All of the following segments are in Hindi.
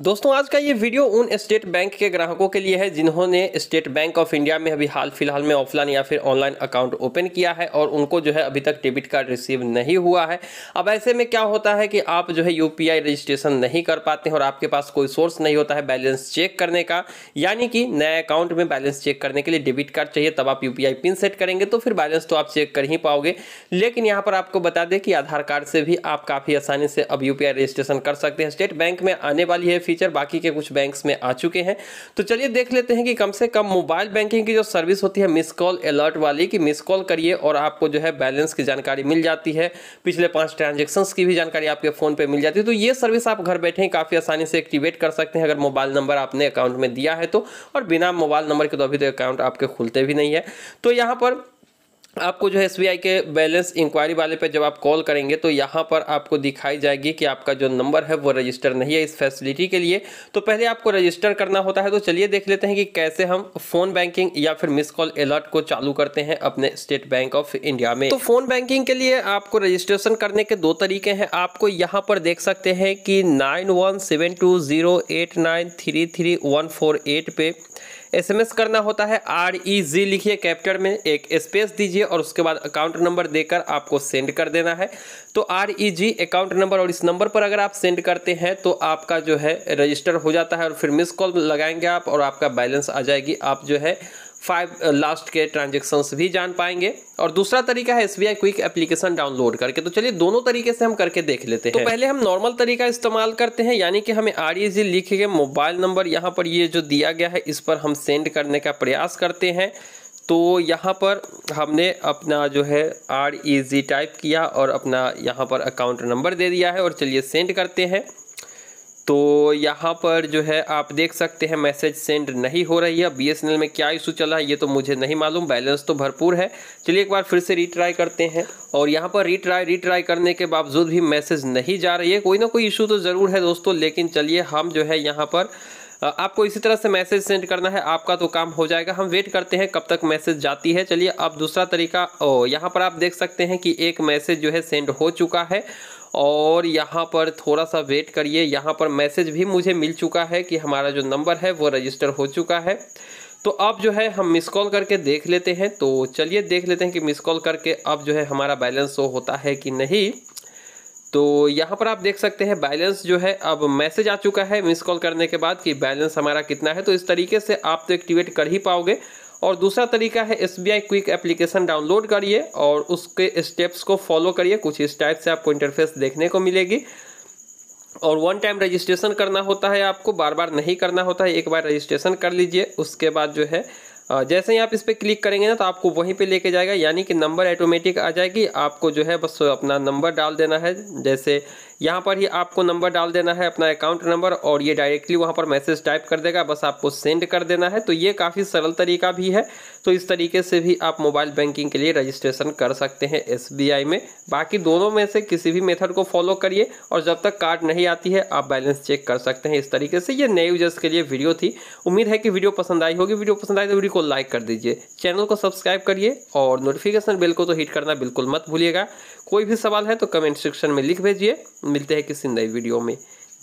दोस्तों, आज का ये वीडियो उन स्टेट बैंक के ग्राहकों के लिए है जिन्होंने स्टेट बैंक ऑफ़ इंडिया में अभी हाल फ़िलहाल में ऑफलाइन या फिर ऑनलाइन अकाउंट ओपन किया है और उनको जो है अभी तक डेबिट कार्ड रिसीव नहीं हुआ है। अब ऐसे में क्या होता है कि आप जो है यूपीआई रजिस्ट्रेशन नहीं कर पाते हैं और आपके पास कोई सोर्स नहीं होता है बैलेंस चेक करने का, यानी कि नए अकाउंट में बैलेंस चेक करने के लिए डेबिट कार्ड चाहिए, तब आप यूपीआई पिन सेट करेंगे तो फिर बैलेंस तो आप चेक कर ही पाओगे। लेकिन यहाँ पर आपको बता दें कि आधार कार्ड से भी आप काफ़ी आसानी से अब यूपीआई रजिस्ट्रेशन कर सकते हैं। स्टेट बैंक में आने वाली है फीचर बाकी के कुछ बैंक्स में आ चुके हैं। तो चलिए देख लेते हैं कि कम से कम मोबाइल बैंकिंग की जो सर्विस होती है मिस कॉल अलर्ट वाली कि मिस कॉल करिए और आपको जो है बैलेंस की जानकारी मिल जाती है। पिछले पाँच ट्रांजेक्शन की भी जानकारी आपके फ़ोन पर मिल जाती है। तो ये सर्विस आप घर बैठे ही काफ़ी आसानी से एक्टिवेट कर सकते हैं अगर मोबाइल नंबर आपने अकाउंट में दिया है तो। और बिना मोबाइल नंबर के तो अभी तो अकाउंट आपके खुलते भी नहीं है। तो यहाँ पर आपको जो है एस के बैलेंस इंक्वायरी वाले पे जब आप कॉल करेंगे तो यहाँ पर आपको दिखाई जाएगी कि आपका जो नंबर है वो रजिस्टर नहीं है इस फैसिलिटी के लिए। तो पहले आपको रजिस्टर करना होता है तो चलिए देख लेते हैं कि कैसे हम फ़ोन बैंकिंग या फिर मिस कॉल अलर्ट को चालू करते हैं अपने स्टेट बैंक ऑफ़ इंडिया में। तो फ़ोन बैंकिंग के लिए आपको रजिस्ट्रेशन करने के दो तरीके हैं। आपको यहाँ पर देख सकते हैं कि नाइन पे एसएमएस करना होता है आर ई जी लिखिए कैप्चर में एक स्पेस दीजिए और उसके बाद अकाउंट नंबर देकर आपको सेंड कर देना है। तो R E G account number और इस नंबर पर अगर आप सेंड करते हैं तो आपका जो है रजिस्टर हो जाता है और फिर मिस कॉल लगाएँगे आप और आपका बैलेंस आ जाएगी। आप जो है फाइव लास्ट के ट्रांजेक्शन्स भी जान पाएँगे। और दूसरा तरीका है S B I quick application download करके। तो चलिए दोनों तरीके से हम करके देख लेते तो हैं। तो पहले हम नॉर्मल तरीका इस्तेमाल करते हैं यानी कि हमें आर ई जी लिखे गए मोबाइल नंबर यहाँ पर ये जो दिया गया है इस पर हम सेंड करने का प्रयास करते हैं। तो यहाँ पर हमने अपना जो है आर ई जी टाइप किया और अपना यहाँ पर अकाउंट नंबर दे दिया है और चलिए सेंड करते हैं। तो यहाँ पर जो है आप देख सकते हैं मैसेज सेंड नहीं हो रही है। बीएसएनएल में क्या इशू चला है ये तो मुझे नहीं मालूम। बैलेंस तो भरपूर है। चलिए एक बार फिर से रीट्राई करते हैं। और यहाँ पर रीट्राई रीट्राई करने के बावजूद भी मैसेज नहीं जा रही है। कोई ना कोई इशू तो ज़रूर है दोस्तों, लेकिन चलिए हम जो है यहाँ पर आपको इसी तरह से मैसेज सेंड करना है। आपका तो काम हो जाएगा। हम वेट करते हैं कब तक मैसेज जाती है। चलिए अब दूसरा तरीका, ओ, यहाँ पर आप देख सकते हैं कि एक मैसेज जो है सेंड हो चुका है। और यहाँ पर थोड़ा सा वेट करिए। यहाँ पर मैसेज भी मुझे मिल चुका है कि हमारा जो नंबर है वो रजिस्टर हो चुका है। तो अब जो है हम मिस कॉल करके देख लेते हैं। तो चलिए देख लेते हैं कि मिस कॉल करके अब जो है हमारा बैलेंस शो होता है कि नहीं। तो यहाँ पर आप देख सकते हैं बैलेंस जो है अब मैसेज आ चुका है मिस कॉल करने के बाद कि बैलेंस हमारा कितना है। तो इस तरीके से आप तो एक्टिवेट कर ही पाओगे। और दूसरा तरीका है S B I quick application download करिए और उसके स्टेप्स को फॉलो करिए। कुछ इस टाइप से आपको इंटरफेस देखने को मिलेगी। और वन टाइम रजिस्ट्रेशन करना होता है आपको बार बार नहीं करना होता है, एक बार रजिस्ट्रेशन कर लीजिए। उसके बाद जो है जैसे ही आप इस पर क्लिक करेंगे ना तो आपको वहीं पे लेके जाएगा, यानी कि नंबर ऑटोमेटिक आ जाएगी। आपको जो है बस अपना नंबर डाल देना है, जैसे यहाँ पर ही आपको नंबर डाल देना है अपना अकाउंट नंबर और ये डायरेक्टली वहाँ पर मैसेज टाइप कर देगा, बस आपको सेंड कर देना है। तो ये काफ़ी सरल तरीका भी है। तो इस तरीके से भी आप मोबाइल बैंकिंग के लिए रजिस्ट्रेशन कर सकते हैं एसबीआई में। बाकी दोनों में से किसी भी मेथड को फॉलो करिए और जब तक कार्ड नहीं आती है, आप बैलेंस चेक कर सकते हैं। इस तरीके से ये नए यूज़र्स के लिए वीडियो थी। उम्मीद है कि वीडियो पसंद आई होगी। वीडियो पसंद आई तो वीडियो को लाइक कर दीजिए। चैनल को सब्सक्राइब करिए और नोटिफिकेशन बिल को तो हिट करना बिल्कुल मत भूलिएगा। कोई भी सवाल है तो कमेंट सेक्शन में लिख भेजिए। मिलते हैं किसी नई वीडियो में।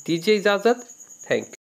दीजिए इजाज़त। Thank you.